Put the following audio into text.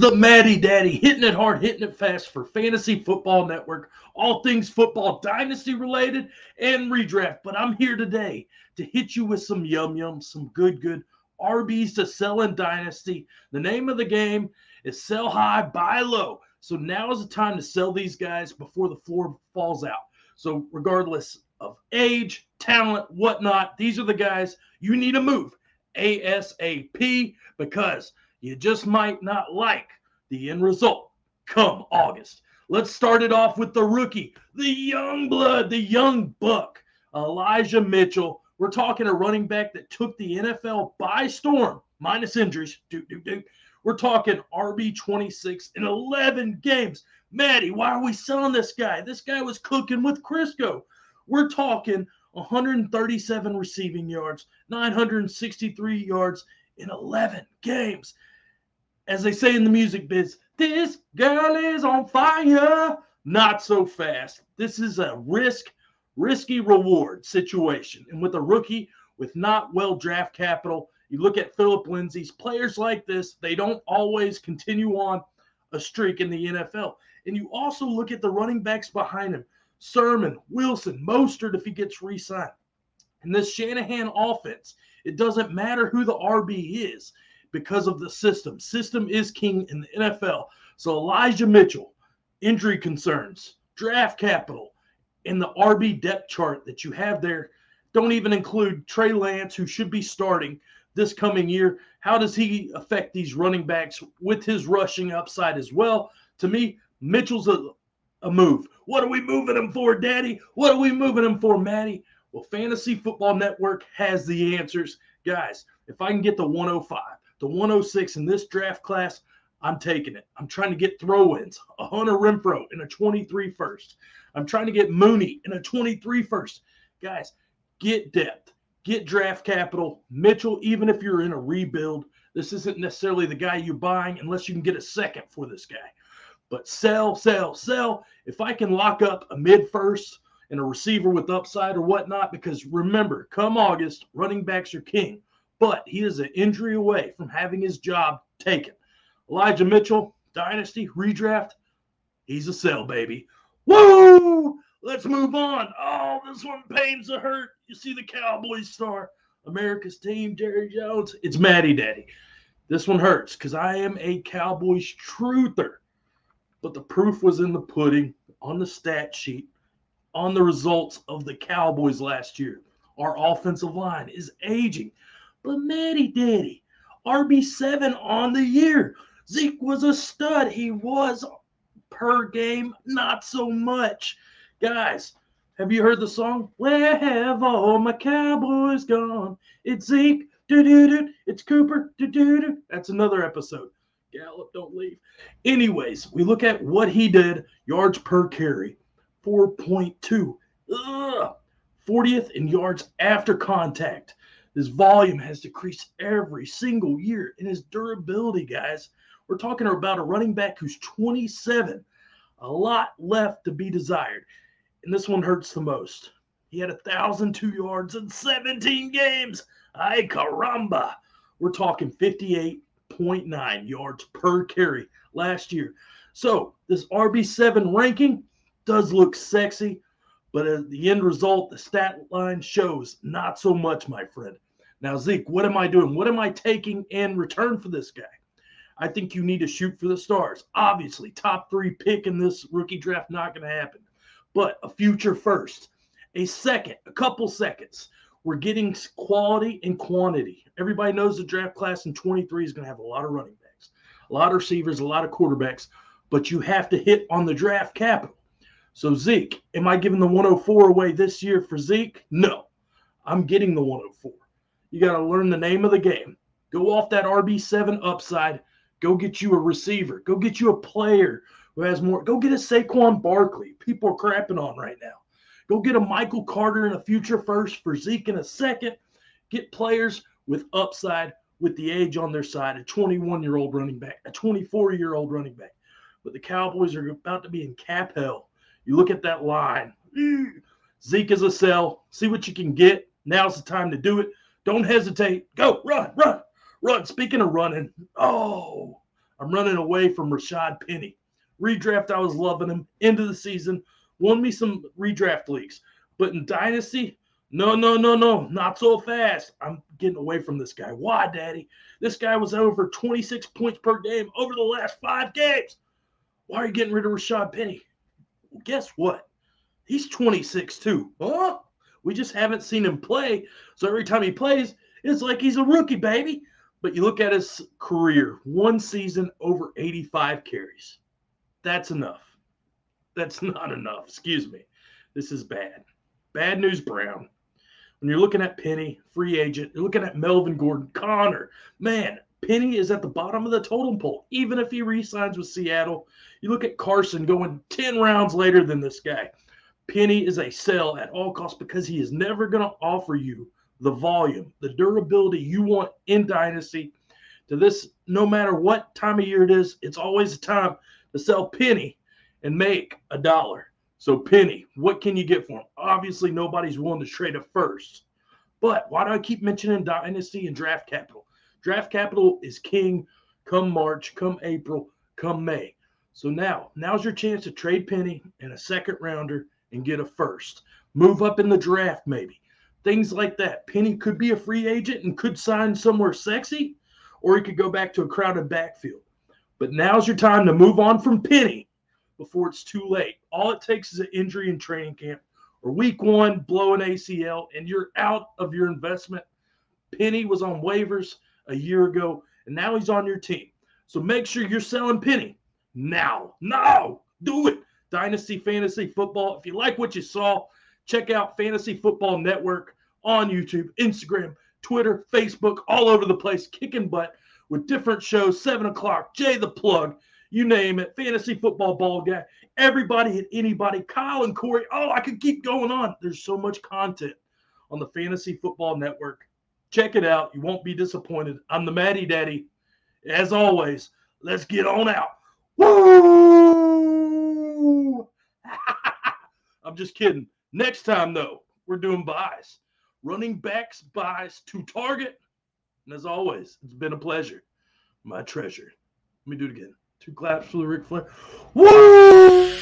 the Matty Daddy, hitting it hard, hitting it fast for Fantasy Football Network, all things football dynasty related and redraft. But I'm here today to hit you with some yum yum, some good, good RBs to sell in dynasty. The name of the game is sell high, buy low. So now is the time to sell these guys before the floor falls out. So, regardless of age, talent, whatnot, these are the guys you need to move ASAP because you just might not like the end result come August. Let's start it off with the rookie, the young blood, the young buck, Elijah Mitchell. We're talking a running back that took the NFL by storm, minus injuries. Do, do, do. We're talking RB 26 in 11 games. Matty, why are we selling this guy? This guy was cooking with Crisco. We're talking 137 receiving yards, 963 yards in 11 games as they say in the music biz, this girl is on fire. Not so fast. This is a risk, risky reward situation. And with a rookie with not well draft capital, you look at Phillip Lindsay's players like this, they don't always continue on a streak in the NFL. And you also look at the running backs behind him Sermon, Wilson, Mostert if he gets re signed. In this Shanahan offense, it doesn't matter who the RB is because of the system. System is king in the NFL. So Elijah Mitchell, injury concerns, draft capital, and the RB depth chart that you have there don't even include Trey Lance, who should be starting this coming year. How does he affect these running backs with his rushing upside as well? To me, Mitchell's a, a move. What are we moving him for, Daddy? What are we moving him for, Matty? Well, Fantasy Football Network has the answers. Guys, if I can get the 105, the 106 in this draft class, I'm taking it. I'm trying to get throw ins, a Hunter Renfrow in a 23 first. I'm trying to get Mooney in a 23 first. Guys, get depth, get draft capital. Mitchell, even if you're in a rebuild, this isn't necessarily the guy you're buying unless you can get a second for this guy. But sell, sell, sell. If I can lock up a mid first and a receiver with upside or whatnot, because remember, come August, running backs are king but he is an injury away from having his job taken. Elijah Mitchell, Dynasty, redraft, he's a sell, baby. Woo! Let's move on. Oh, this one pains the hurt. You see the Cowboys star, America's team, Jerry Jones. It's Matty Daddy. This one hurts because I am a Cowboys truther. But the proof was in the pudding, on the stat sheet, on the results of the Cowboys last year. Our offensive line is aging. But Matty Daddy, RB7 on the year. Zeke was a stud. He was per game, not so much. Guys, have you heard the song? Where have all my cowboys gone? It's Zeke, do do do. It's Cooper, do do do. That's another episode. Gallup, don't leave. Anyways, we look at what he did yards per carry 4.2. Ugh. 40th in yards after contact. His volume has decreased every single year. And his durability, guys, we're talking about a running back who's 27, a lot left to be desired. And this one hurts the most. He had 1,002 yards in 17 games. Ay caramba. We're talking 58.9 yards per carry last year. So this RB7 ranking does look sexy, but at the end result, the stat line shows not so much, my friend. Now, Zeke, what am I doing? What am I taking in return for this guy? I think you need to shoot for the stars. Obviously, top three pick in this rookie draft, not going to happen. But a future first, a second, a couple seconds. We're getting quality and quantity. Everybody knows the draft class in 23 is going to have a lot of running backs, a lot of receivers, a lot of quarterbacks, but you have to hit on the draft capital. So, Zeke, am I giving the 104 away this year for Zeke? No, I'm getting the 104. You got to learn the name of the game. Go off that RB7 upside. Go get you a receiver. Go get you a player who has more. Go get a Saquon Barkley. People are crapping on right now. Go get a Michael Carter in a future first for Zeke in a second. Get players with upside with the age on their side a 21 year old running back, a 24 year old running back. But the Cowboys are about to be in cap hell. You look at that line. Zeke is a sell. See what you can get. Now's the time to do it. Don't hesitate. Go, run, run, run. Speaking of running, oh, I'm running away from Rashad Penny. Redraft, I was loving him. End of the season, won me some redraft leagues. But in Dynasty, no, no, no, no, not so fast. I'm getting away from this guy. Why, Daddy? This guy was over 26 points per game over the last five games. Why are you getting rid of Rashad Penny? Guess what? He's 26 too. Huh? We just haven't seen him play. So every time he plays, it's like he's a rookie, baby. But you look at his career one season, over 85 carries. That's enough. That's not enough. Excuse me. This is bad. Bad news, Brown. When you're looking at Penny, free agent, you're looking at Melvin Gordon, Conner. Man, Penny is at the bottom of the totem pole, even if he resigns with Seattle. You look at Carson going 10 rounds later than this guy. Penny is a sell at all costs because he is never going to offer you the volume, the durability you want in Dynasty. To this, no matter what time of year it is, it's always a time to sell Penny and make a dollar. So, Penny, what can you get for him? Obviously, nobody's willing to trade a first. But why do I keep mentioning Dynasty and draft capital? Draft capital is king come March, come April, come May. So now, now's your chance to trade Penny and a second rounder and get a first. Move up in the draft, maybe things like that. Penny could be a free agent and could sign somewhere sexy, or he could go back to a crowded backfield. But now's your time to move on from Penny before it's too late. All it takes is an injury in training camp or week one, blow an ACL, and you're out of your investment. Penny was on waivers a year ago, and now he's on your team. So make sure you're selling Penny now. Now, do it. Dynasty Fantasy Football. If you like what you saw, Check out Fantasy Football Network on YouTube, Instagram, Twitter, Facebook, all over the place, kicking butt with different shows. Seven o'clock, Jay the Plug, you name it. Fantasy Football Ball Guy, everybody and anybody, Kyle and Corey. Oh, I could keep going on. There's so much content on the Fantasy Football Network. Check it out. You won't be disappointed. I'm the Matty Daddy. As always, let's get on out. Woo! I'm just kidding. Next time, though, we're doing buys. Running backs buys to target. And as always, it's been a pleasure. My treasure. Let me do it again. Two claps for the Ric Flair. Woo!